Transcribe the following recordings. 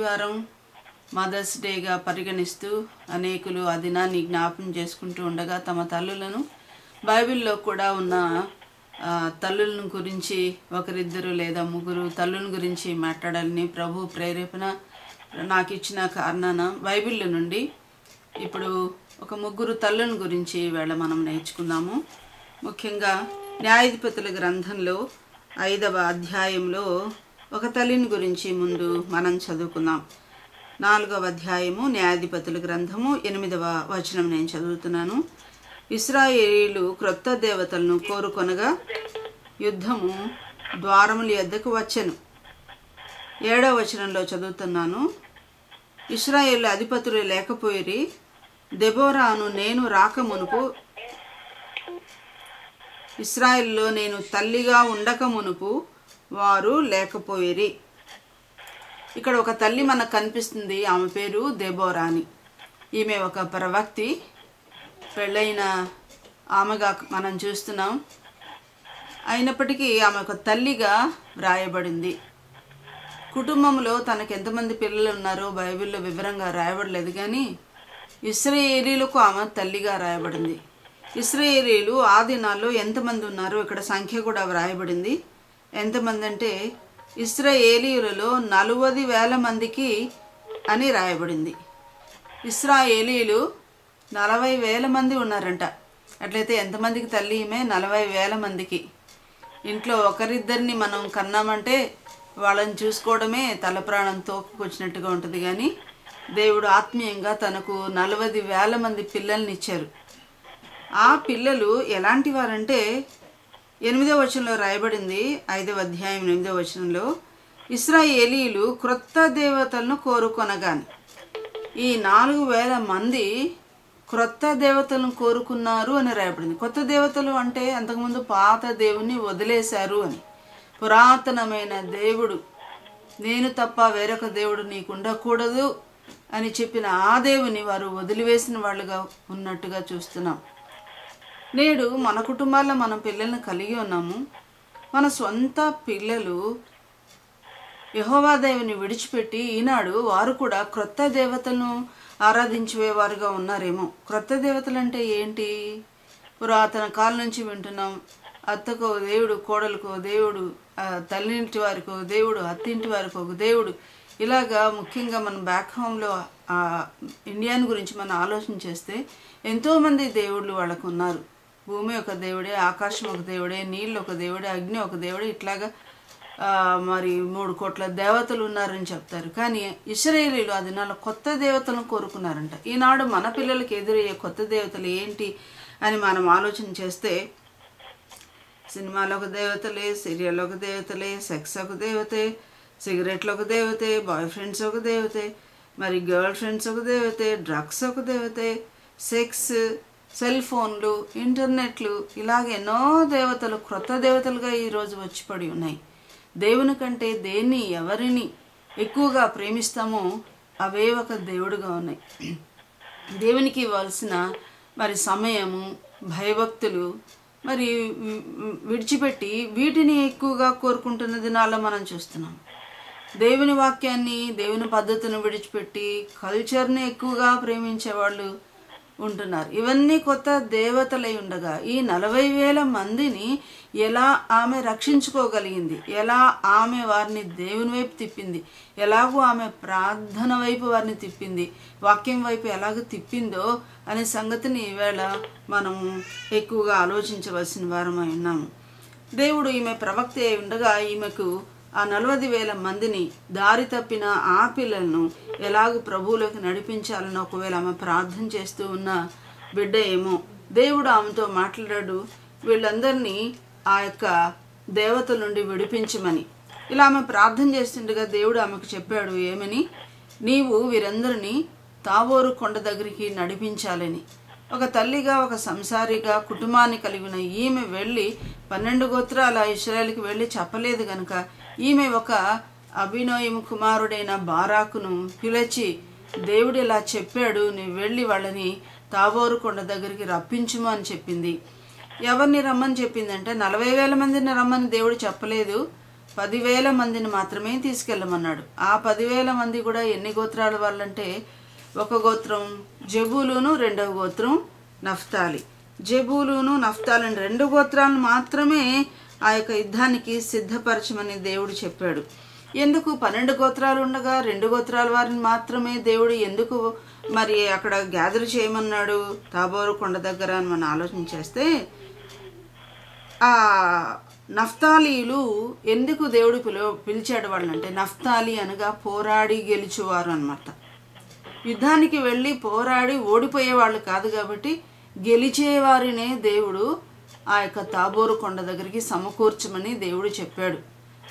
వారం మదర్స్ డేగా పరిగణిస్తూ అనేకులు ఆ దినాన్ని జ్ఞాపం చేసుకుంటూ ఉండగా తమ తల్లులను బైబిల్లో కూడా ఉన్న తల్లులను గురించి ఒకరిద్దరు లేదా ముగ్గురు తల్లుల గురించి మాట్లాడాలని ప్రభు ప్రేరేపణ నాకు ఇచ్చిన కారణాన బైబిల్ నుండి ఇప్పుడు ఒక ముగ్గురు తల్లుల గురించి వేళ మనం నేర్చుకుందాము. ముఖ్యంగా న్యాయాధిపతుల గ్రంథంలో ఐదవ అధ్యాయంలో ఒక తల్లిని గురించి ముందు మనం చదువుకుందాం. నాలుగవ అధ్యాయము న్యాయాధిపతుల గ్రంథము ఎనిమిదవ వచనం నేను చదువుతున్నాను. ఇస్రాయేలీలు క్రొత్త దేవతలను కోరుకొనగా యుద్ధము ద్వారముల యొద్దకు వచ్చెను. ఏడవ వచనంలో చదువుతున్నాను. ఇస్రాయేల్ అధిపతులు లేకపోయిరి దెబోరాను నేను రాకమునుపు ఇస్రాయిల్లో నేను తల్లిగా ఉండక మునుపు వారు లేకపోయిరి. ఇక్కడ ఒక తల్లి మనకు కనిపిస్తుంది. ఆమె పేరు దేబోరాని ఈమె ఒక ప్రవక్తి. పెళ్ళైన ఆమెగా మనం చూస్తున్నాం. అయినప్పటికీ ఆమె ఒక తల్లిగా వ్రాయబడింది. కుటుంబంలో తనకు ఎంతమంది పిల్లలు ఉన్నారో బైబిల్లో వివరంగా రాయబడలేదు. కానీ ఇస్రాయేలీలకు ఆమె తల్లిగా రాయబడింది. ఇస్రాయేలీలు ఆ దినాల్లో ఎంతమంది ఉన్నారో ఇక్కడ సంఖ్య కూడా వ్రాయబడింది. ఎంతమంది అంటే ఇస్రాయేలీయులలో నలువది వేల మందికి అని రాయబడింది. ఇస్రాయేలీలు నలభై వేల మంది ఉన్నారంట. అట్లయితే ఎంతమందికి తల్లి ఈమె? నలభై వేల మందికి. ఇంట్లో ఒకరిద్దరిని మనం కన్నామంటే వాళ్ళని చూసుకోవడమే తల ప్రాణం తోపుకొచ్చినట్టుగా ఉంటుంది కానీ దేవుడు ఆత్మీయంగా తనకు నలభై వేల మంది పిల్లల్ని ఇచ్చారు. ఆ పిల్లలు ఎలాంటి వారంటే ఎనిమిదో వచనంలో రాయబడింది ఐదవ అధ్యాయం ఎనిమిదో వచనంలో ఇస్రాయేలీలు క్రొత్త దేవతలను కోరుకొనగాని ఈ నాలుగు వేల మంది క్రొత్త దేవతలను కోరుకున్నారు అని రాయబడింది. కొత్త దేవతలు అంటే అంతకుముందు పాత దేవుని వదిలేశారు అని. పురాతనమైన దేవుడు నేను తప్ప వేరొక దేవుడు నీకు ఉండకూడదు అని చెప్పిన ఆ దేవుని వారు వదిలివేసిన వాళ్ళుగా ఉన్నట్టుగా చూస్తున్నాం. నేడు మన కుటుంబాల్లో మనం పిల్లల్ని కలిగి ఉన్నాము. మన సొంత పిల్లలు యహోవాదేవిని విడిచిపెట్టి ఈనాడు వారు కూడా క్రొత్త దేవతలను ఆరాధించేవారుగా ఉన్నారేమో. క్రొత్త దేవతలు అంటే ఏంటి? పురాతన కాలం నుంచి వింటున్నాం. అత్తకో దేవుడు కోడలకో దేవుడు తల్లింటి వారికో దేవుడు అత్తింటి వారికి ఒక దేవుడు. ఇలాగా ముఖ్యంగా మన బ్యాక్ హోమ్లో ఇండియాని గురించి మనం ఆలోచన చేస్తే ఎంతోమంది దేవుళ్ళు వాళ్ళకు ఉన్నారు. భూమి ఒక దేవుడే ఆకాశం ఒక దేవుడే నీళ్ళు ఒక దేవుడే అగ్ని ఒక దేవుడే ఇట్లాగా మరి మూడు కోట్ల దేవతలు ఉన్నారని చెప్తారు. కానీ ఇస్రాయేలీలు ఆ దినాల్లో కొత్త దేవతలను కోరుకున్నారంట. ఈనాడు మన పిల్లలకి ఎదురయ్యే కొత్త దేవతలు ఏంటి అని మనం ఆలోచన చేస్తే సినిమాలో ఒక దేవతలే సీరియల్ ఒక దేవతలే సెక్స్ ఒక దేవతే సిగరెట్లు ఒక దేవతే బాయ్ ఫ్రెండ్స్ ఒక దేవతే మరి గర్ల్ ఫ్రెండ్స్ ఒక దేవతే డ్రగ్స్ ఒక దేవతే సెక్స్ సెల్ ఫోన్లు ఇంటర్నెట్లు ఇలాగ ఎన్నో దేవతలు క్రొత్త దేవతలుగా ఈరోజు వచ్చి పడి ఉన్నాయి. దేవుని కంటే దేన్ని ఎవరిని ఎక్కువగా ప్రేమిస్తామో అవే ఒక దేవుడుగా ఉన్నాయి. దేవునికి ఇవ్వాల్సిన మరి సమయము భయభక్తులు మరి విడిచిపెట్టి వీటిని ఎక్కువగా కోరుకుంటున్న దినాల్లో మనం చూస్తున్నాం. దేవుని వాక్యాన్ని దేవుని పద్ధతిని విడిచిపెట్టి కల్చర్ని ఎక్కువగా ప్రేమించే వాళ్ళు ఉంటున్నారు. ఇవన్నీ కొత్త దేవతలై ఉండగా ఈ నలభై వేల మందిని ఎలా ఆమె రక్షించుకోగలిగింది? ఎలా ఆమె వారిని దేవుని వైపు తిప్పింది? ఎలాగో ఆమె ప్రార్థన వైపు వారిని తిప్పింది? వాక్యం వైపు ఎలాగ తిప్పిందో అనే సంగతిని ఈవేళ మనం ఎక్కువగా ఆలోచించవలసిన వారమై ఉన్నాము. దేవుడు ఈమె ప్రవక్త అయి ఉండగా ఈమెకు ఆ నలభై వేల మందిని దారి తప్పిన ఆ పిల్లలను ఎలాగ ప్రభువులకు నడిపించాలని ఒకవేళ ఆమె ప్రార్థన చేస్తూ ఉన్న బిడ్డ ఏమో. దేవుడు ఆమెతో మాట్లాడాడు వీళ్ళందరినీ ఆ యొక్క దేవతల నుండి విడిపించమని. ఇలా ఆమె ప్రార్థన చేస్తుండగా దేవుడు ఆమెకు చెప్పాడు ఏమని? నీవు వీరందరినీ తావోరు కొండ దగ్గరికి నడిపించాలని. ఒక తల్లిగా ఒక సంసారిగా కుటుంబాన్ని కలిగిన ఈమె వెళ్ళి పన్నెండు గోత్రాల ఇస్రాయల్కి వెళ్ళి చెప్పలేదు గనుక ఈమె ఒక అభినయం కుమారుడైన బారాకును పిలిచి దేవుడు ఇలా చెప్పాడు నువ్వు వెళ్ళి వాళ్ళని తాబోరు కొండ దగ్గరికి రప్పించుము అని చెప్పింది. ఎవరిని రమ్మని చెప్పిందంటే నలభై వేల మందిని రమ్మని దేవుడు చెప్పలేదు. పదివేల మందిని మాత్రమే తీసుకెళ్ళమన్నాడు. ఆ పదివేల మంది కూడా ఎన్ని గోత్రాల వాళ్ళంటే ఒక గోత్రం జబూలును రెండవ గోత్రం నఫ్తాలి. జబూలును అని రెండు గోత్రాలను మాత్రమే ఆ యొక్క యుద్ధానికి సిద్ధపరచమని దేవుడు చెప్పాడు. ఎందుకు? పన్నెండు గోత్రాలు ఉండగా రెండు గోత్రాల వారిని మాత్రమే దేవుడు ఎందుకు మరి అక్కడ గ్యాదర్ చేయమన్నాడు? తాబోరు కొండ దగ్గర అని మనం ఆలోచన చేస్తే ఆ నఫ్తాలీలు ఎందుకు దేవుడు పిలువ పిలిచాడు వాళ్ళంటే నఫ్తాలి అనగా పోరాడి గెలిచేవారు అనమాట యుద్ధానికి వెళ్ళి పోరాడి ఓడిపోయేవాళ్ళు కాదు కాబట్టి గెలిచేవారినే దేవుడు ఆ యొక్క తాబోరు కొండ దగ్గరికి సమకూర్చమని దేవుడు చెప్పాడు.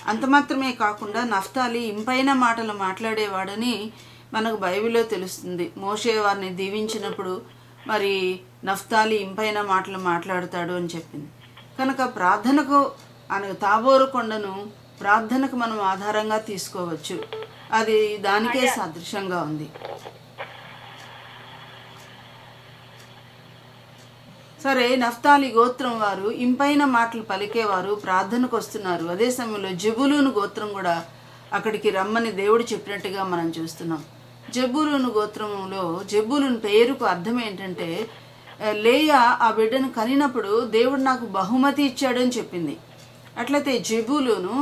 అంత మాత్రమే కాకుండా నఫ్తాలి ఇంపైన మాటలు మాట్లాడేవాడని మనకు బైబిల్లో తెలుస్తుంది. మోషే వారిని దీవించినప్పుడు మరి నఫ్తాలి ఇంపైన మాటలు మాట్లాడతాడు అని చెప్పింది. కనుక ప్రార్థనకు అనగా తాబోరు కొండను ప్రార్థనకు మనం ఆధారంగా తీసుకోవచ్చు. అది దానికే సదృశంగా ఉంది. సరే నఫ్తాలి గోత్రం వారు ఇంపైన మాటలు పలికేవారు ప్రార్థనకు వస్తున్నారు. అదే సమయంలో జబులూను గోత్రం కూడా అక్కడికి రమ్మని దేవుడు చెప్పినట్టుగా మనం చూస్తున్నాం. జబులూను గోత్రంలో జబులుని పేరుకు అర్థం ఏంటంటే ఆ, ఆ బిడ్డను కనినప్పుడు దేవుడు నాకు బహుమతి ఇచ్చాడని చెప్పింది. అట్లయితే జబులును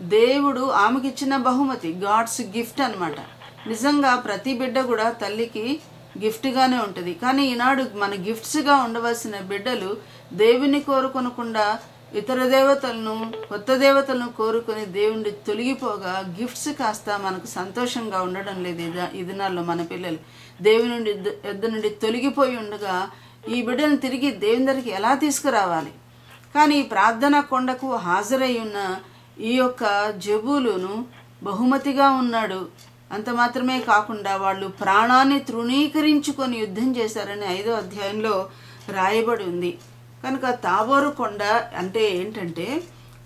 దేవుడు ఆమెకిచ్చిన బహుమతి గాడ్స్ గిఫ్ట్ అన్నమాట. నిజంగా ప్రతి బిడ్డ కూడా తల్లికి గిఫ్ట్గానే ఉంటుంది. కానీ ఈనాడు మన గిఫ్ట్స్గా ఉండవలసిన బిడ్డలు దేవుని కోరుకొనకుండా ఇతర దేవతలను కొత్త దేవతలను కోరుకొని దేవుని తొలగిపోగా గిఫ్ట్స్ కాస్త మనకు సంతోషంగా ఉండడం లేదు ఈ దినాల్లో మన పిల్లలు. దేవుని నుండి ఎద్దు నుండి తొలగిపోయి ఉండగా ఈ బిడ్డను తిరిగి దేవుని దగ్గరికి ఎలా తీసుకురావాలి? కానీ ఈ ప్రార్థన కొండకు హాజరై ఉన్న ఈ యొక్క జబూలును బహుమతిగా ఉన్నాడు అంత మాత్రమే కాకుండా వాళ్ళు ప్రాణాన్ని తృణీకరించుకొని యుద్ధం చేశారని ఐదో అధ్యాయంలో రాయబడి ఉంది. కనుక తాబోరు కొండ అంటే ఏంటంటే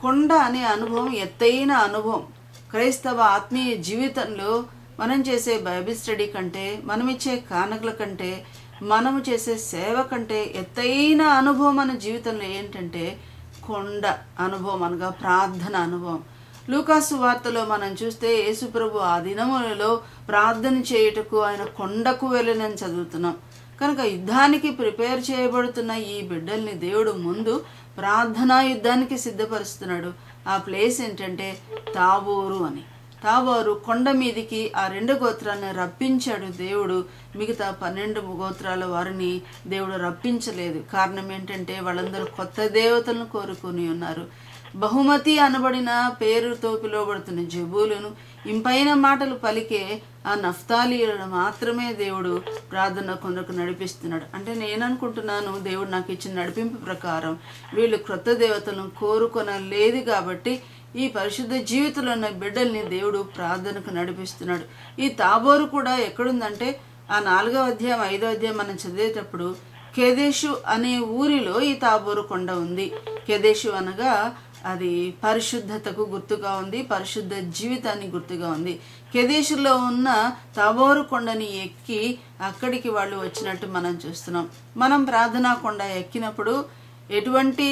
కొండ అనే అనుభవం ఎత్తైన అనుభవం. క్రైస్తవ ఆత్మీయ జీవితంలో మనం చేసే బైబిల్ స్టడీ కంటే మనం ఇచ్చే కానుకల కంటే మనము చేసే సేవ కంటే ఎత్తైన అనుభవం మన జీవితంలో ఏంటంటే కొండ అనుభవం అనగా ప్రార్థన అనుభవం. లూకాసు వార్తలో మనం చూస్తే యేసుప్రభు ఆ దినములలో ప్రార్థన చేయుటకు ఆయన కొండకు వెళ్ళనని చదువుతున్నాం. కనుక యుద్ధానికి ప్రిపేర్ చేయబడుతున్న ఈ బిడ్డల్ని దేవుడు ముందు ప్రార్థనా యుద్ధానికి సిద్ధపరుస్తున్నాడు. ఆ ప్లేస్ ఏంటంటే తాబోరు అని. తాబోరు కొండ మీదికి ఆ రెండు గోత్రాలను రప్పించాడు దేవుడు. మిగతా పన్నెండు గోత్రాల వారిని దేవుడు రప్పించలేదు. కారణం ఏంటంటే వాళ్ళందరూ కొత్త దేవతలను కోరుకుని ఉన్నారు. బహుమతి అనబడిన పేరుతో పిలువబడుతున్న జబూలును ఇంపైన మాటలు పలికే ఆ నఫ్తాలీలను మాత్రమే దేవుడు ప్రార్థన కొందకు నడిపిస్తున్నాడు. అంటే నేను అనుకుంటున్నాను దేవుడు నాకు ఇచ్చిన నడిపింపు ప్రకారం వీళ్ళు క్రొత్త దేవతలను కోరుకొనలేదు కాబట్టి ఈ పరిశుద్ధ జీవితంలో ఉన్న బిడ్డల్ని దేవుడు ప్రార్థనకు నడిపిస్తున్నాడు. ఈ తాబోరు కూడా ఎక్కడుందంటే ఆ నాలుగో అధ్యాయం ఐదో అధ్యాయం మనం చదివేటప్పుడు కెదేషు అనే ఊరిలో ఈ తాబోరు కొండ ఉంది. కెదేషు అనగా అది పరిశుద్ధతకు గుర్తుగా ఉంది పరిశుద్ధ జీవితానికి గుర్తుగా ఉంది. కెదేశులో ఉన్న తబోరు కొండని ఎక్కి అక్కడికి వాళ్ళు వచ్చినట్టు మనం చూస్తున్నాం. మనం ప్రార్థనా కొండ ఎక్కినప్పుడు ఎటువంటి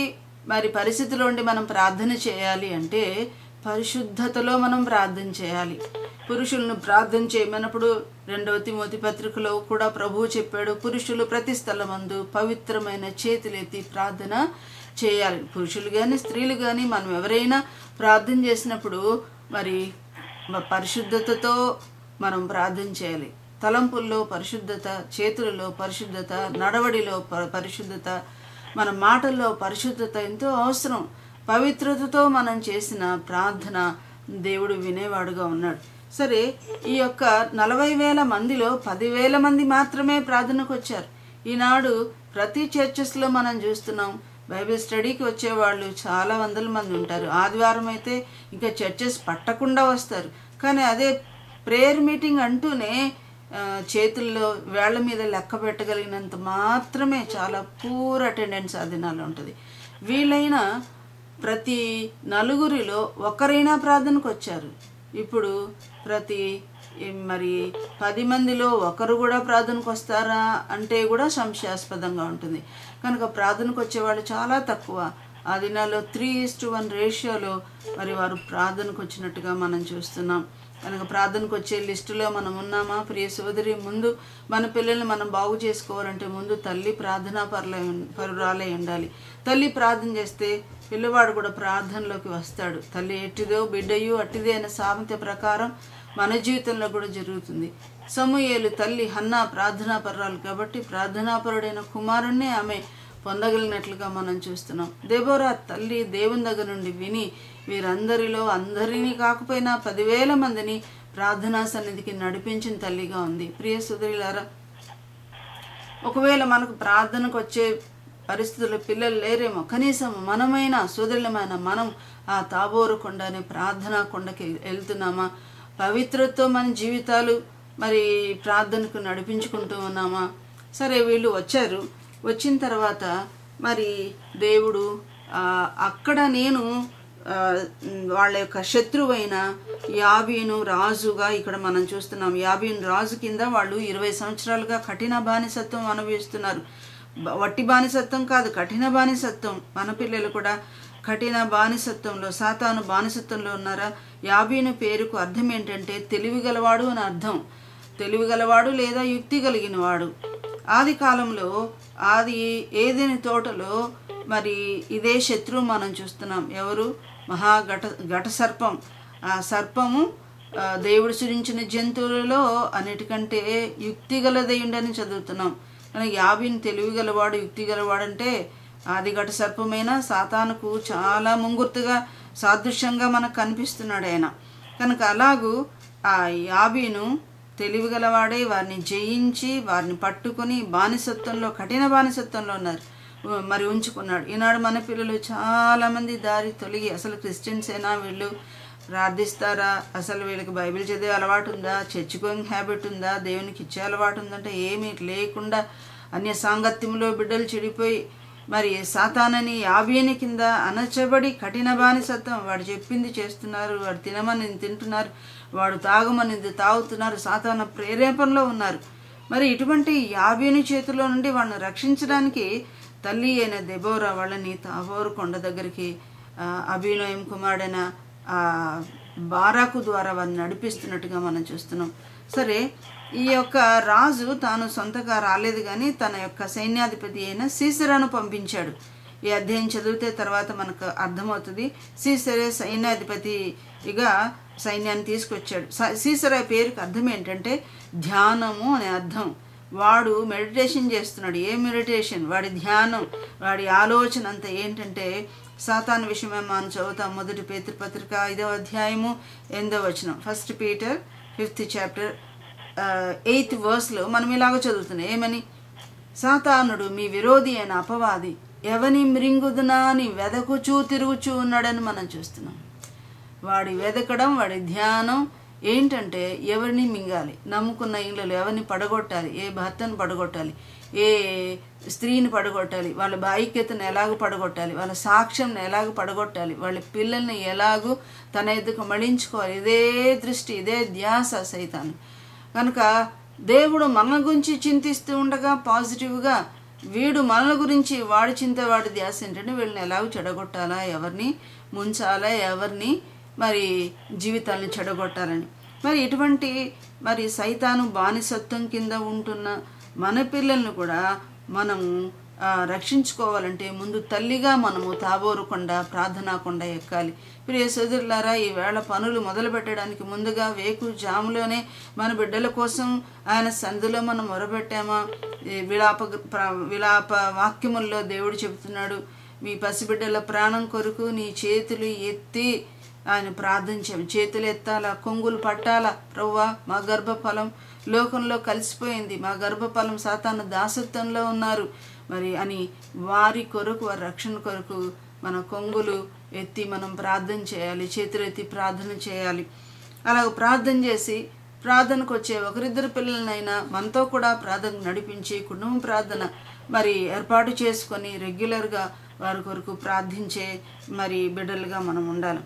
మరి పరిస్థితిలో ఉండి మనం ప్రార్థన చేయాలి అంటే పరిశుద్ధతలో మనం ప్రార్థన చేయాలి. పురుషులను ప్రార్థన చేయమన్నప్పుడు రెండవ తిమోతి పత్రికలో కూడా ప్రభువు చెప్పాడు పురుషులు ప్రతి స్థలమందు పవిత్రమైన చేతులెత్తి ప్రార్థన చేయాలి. పురుషులు కానీ స్త్రీలు కానీ మనం ఎవరైనా ప్రార్థన చేసినప్పుడు మరి పరిశుద్ధతతో మనం ప్రార్థన చేయాలి. తలంపుల్లో పరిశుద్ధత చేతులలో పరిశుద్ధత నడవడిలో ప- పరిశుద్ధత మన మాటల్లో పరిశుద్ధత ఎంతో అవసరం. పవిత్రతతో మనం చేసిన ప్రార్థన దేవుడు వినేవాడుగా ఉన్నాడు. సరే ఈ యొక్క నలభై వేల మందిలో పదివేల మంది మాత్రమే ప్రార్థనకు వచ్చారు ఈనాడు ప్రతి చర్చెస్లో మనం చూస్తున్నాం బైబిల్ స్టడీకి వచ్చేవాళ్ళు చాలా వందల మంది ఉంటారు. ఆదివారం అయితే ఇంకా చర్చెస్ పట్టకుండా వస్తారు. కానీ అదే ప్రేయర్ మీటింగ్ అంటూనే చేతుల్లో వేళ్ళ మీద లెక్క పెట్టగలిగినంత మాత్రమే చాలా పూర్ అటెండెన్స్ ఆ దినాలు ఉంటుంది. వీళ్ళైనా ప్రతి నలుగురిలో ఒకరైనా ప్రార్థనకు వచ్చారు ఇప్పుడు ప్రతి మరి పది మందిలో ఒకరు కూడా ప్రార్థనకు వస్తారా అంటే కూడా సంశయాస్పదంగా ఉంటుంది. కనుక ప్రార్థనకు వచ్చేవాళ్ళు చాలా తక్కువ. ఆ దినాల్లో త్రీ ఈస్ టు వన్ రేషియోలో మరి వారు ప్రార్థనకు వచ్చినట్టుగా మనం చూస్తున్నాం. కనుక ప్రార్థనకు వచ్చే లిస్టులో మనం ఉన్నామా? ప్రియ సోదరి ముందు మన పిల్లల్ని మనం బాగు చేసుకోవాలంటే ముందు తల్లి ప్రార్థనా పరులై పరురాలే పరురాలై ఉండాలి. తల్లి ప్రార్థన చేస్తే పిల్లవాడు కూడా ప్రార్థనలోకి వస్తాడు. తల్లి ఎట్టిదో బిడ్డయు అట్టిదే అనే సామెత ప్రకారం మన జీవితంలో కూడా జరుగుతుంది. సమూయేలు తల్లి హన్నా ప్రార్థనాపరాలు కాబట్టి ప్రార్థనాపరుడైన కుమారుణ్ణి ఆమె పొందగలిగినట్లుగా మనం చూస్తున్నాం. దేబోరా తల్లి దేవుని దగ్గర నుండి విని వీరందరిలో అందరినీ కాకపోయినా పదివేల మందిని ప్రార్థనా సన్నిధికి నడిపించిన తల్లిగా ఉంది. ప్రియ సుధరిలారా ఒకవేళ మనకు ప్రార్థనకు వచ్చే పరిస్థితుల్లో పిల్లలు లేరేమో కనీసం మనమైన సుదృఢమైన మనం ఆ తాబోరు కొండ అనే ప్రార్థనా కొండకి వెళ్తున్నామా? పవిత్రతో మన జీవితాలు మరి ప్రార్థనకు నడిపించుకుంటూ ఉన్నామా? సరే వీళ్ళు వచ్చారు. వచ్చిన తర్వాత మరి దేవుడు అక్కడ నేను వాళ్ళ యొక్క శత్రువైన యాబీను రాజుగా ఇక్కడ మనం చూస్తున్నాం. యాబీను రాజు కింద వాళ్ళు ఇరవై సంవత్సరాలుగా కఠిన బానిసత్వం అనుభవిస్తున్నారు. వట్టి బానిసత్వం కాదు కఠిన బానిసత్వం. మన పిల్లలు కూడా కఠిన బానిసత్వంలో సాతాను బానిసత్వంలో ఉన్నారా? యాబీను పేరుకు అర్థం ఏంటంటే తెలివి గలవాడు అని అర్థం. తెలివి గలవాడు లేదా యుక్తి కలిగిన వాడు ఆది కాలంలో ఆది ఏదేని తోటలో మరి ఇదే శత్రువు మనం చూస్తున్నాం. ఎవరు? మహా ఘట ఘట సర్పం. ఆ సర్పము దేవుడు సృజించిన జంతువులలో అన్నిటికంటే యుక్తి గలదయ్యుండని చదువుతున్నాం. కానీ యాబిన్ తెలివి గలవాడు యుక్తి గలవాడంటే ఆదిఘట సర్పమైన సాతానుకు చాలా ముంగుర్తుగా సాదృశ్యంగా మనకు కనిపిస్తున్నాడు ఆయన. కనుక అలాగూ ఆ యాబీను తెలివిగలవాడే వారిని జయించి వారిని పట్టుకొని బానిసత్వంలో కఠిన బానిసత్వంలో ఉన్నారు. మరి ఉంచుకున్నాడు. ఈనాడు మన పిల్లలు చాలామంది దారి తొలగి అసలు క్రిస్టియన్స్ అయినా వీళ్ళు ప్రార్థిస్తారా? అసలు వీళ్ళకి బైబిల్ చదివే అలవాటు ఉందా? చర్చ్ గోయింగ్ హ్యాబిట్ ఉందా? దేవునికి ఇచ్చే అలవాటు ఉందంటే ఏమీ లేకుండా అన్య సాంగత్యంలో బిడ్డలు చెడిపోయి మరి సాతానని ఆవ్యని కింద అనచబడి కఠిన బానిసత్వం వాడు చెప్పింది చేస్తున్నారు వాడు తినమని తింటున్నారు వాడు తాగమని తాగుతున్నారు సాతాన ప్రేరేపణలో ఉన్నారు. మరి ఇటువంటి యాభీని చేతిలో నుండి వాళ్ళని రక్షించడానికి తల్లి అయిన దెబోరా వాళ్ళని తాబోరు కొండ దగ్గరికి అభినయం కుమారుడైన బారాకు ద్వారా వారిని నడిపిస్తున్నట్టుగా మనం చూస్తున్నాం. సరే ఈ యొక్క రాజు తాను సొంతగా రాలేదు కానీ తన యొక్క సైన్యాధిపతి అయిన సీసరాను పంపించాడు. ఈ అధ్యాయం చదివితే తర్వాత మనకు అర్థమవుతుంది. సీసరే సైన్యాధిపతిగా సైన్యాన్ని తీసుకొచ్చాడు. స- సీసరా పేరుకి అర్థం ఏంటంటే ధ్యానము అనే అర్థం. వాడు మెడిటేషన్ చేస్తున్నాడు. ఏ మెడిటేషన్? వాడి ధ్యానం వాడి ఆలోచన అంతా ఏంటంటే సాతాన్ విషయమే మనం చదువుతాం. మొదటి పేతృపత్రిక ఐదవ అధ్యాయము ఎనిమిదవ వచనం. First Peter fifth chapter eighth వర్స్లో మనం ఇలాగ చదువుతున్నాం. ఏమని? సాతానుడు మీ విరోధి అయిన అపవాది ఎవని మృంగుదునా అని వెదకుచూ తిరుగుచూ ఉన్నాడని మనం చూస్తున్నాం. వాడి వెదకడం వాడి ధ్యానం ఏంటంటే ఎవరిని మింగాలి? నమ్ముకున్న ఇళ్ళలో ఎవరిని పడగొట్టాలి? ఏ భర్తను పడగొట్టాలి? ఏ స్త్రీని పడగొట్టాలి? వాళ్ళ ఐక్యతను ఎలాగో పడగొట్టాలి? వాళ్ళ సాక్ష్యంను ఎలాగో పడగొట్టాలి? వాళ్ళ పిల్లల్ని ఎలాగూ తన ఎదుకు మళ్ళించుకోవాలి ఇదే దృష్టి ఇదే ధ్యాస సైతాను. కనుక దేవుడు మన గురించి చింతిస్తూ ఉండగా పాజిటివ్గా వీడు మనల గురించి వాడి చింత వాడి ధ్యాస ఏంటంటే వీళ్ళని ఎలాగో చెడగొట్టాలా? ఎవరిని ముంచాలా? ఎవరిని మరి జీవితాలను చెడగొట్టాలని మరి ఇటువంటి మరి సైతాను బానిసత్వం కింద ఉంటున్న మన పిల్లల్ని కూడా మనము రక్షించుకోవాలంటే ముందు తల్లిగా మనము తాబోరు కొండ ఎక్కాలి. ప్రియ సోదరులారా ఈవేళ పనులు మొదలు పెట్టడానికి ముందుగా వేకు జాములోనే మన బిడ్డల కోసం ఆయన సంధిలో మనం మొరబెట్టామా ఈ విలాప విలాప వాక్యముల్లో దేవుడు చెబుతున్నాడు మీ పసిబిడ్డల ప్రాణం కొరకు నీ చేతులు ఎత్తి ఆయన ప్రార్థించాం చేతులు ఎత్తాలా కొంగులు పట్టాలా ప్రవ్వా మా గర్భఫలం లోకంలో కలిసిపోయింది మా గర్భఫలం సాతాను దాసత్వంలో ఉన్నారు. మరి అని వారి కొరకు వారి రక్షణ కొరకు మన కొంగులు ఎత్తి మనం ప్రార్థన చేయాలి చేతులు ఎత్తి ప్రార్థన చేయాలి. అలాగ ప్రార్థన చేసి ప్రార్థనకు వచ్చే ఒకరిద్దరు పిల్లలనైనా మనతో కూడా ప్రార్థన నడిపించి కుటుంబ ప్రార్థన మరి ఏర్పాటు చేసుకొని రెగ్యులర్గా వారి కొరకు ప్రార్థించే మరి బిడ్డలుగా మనం ఉండాలి.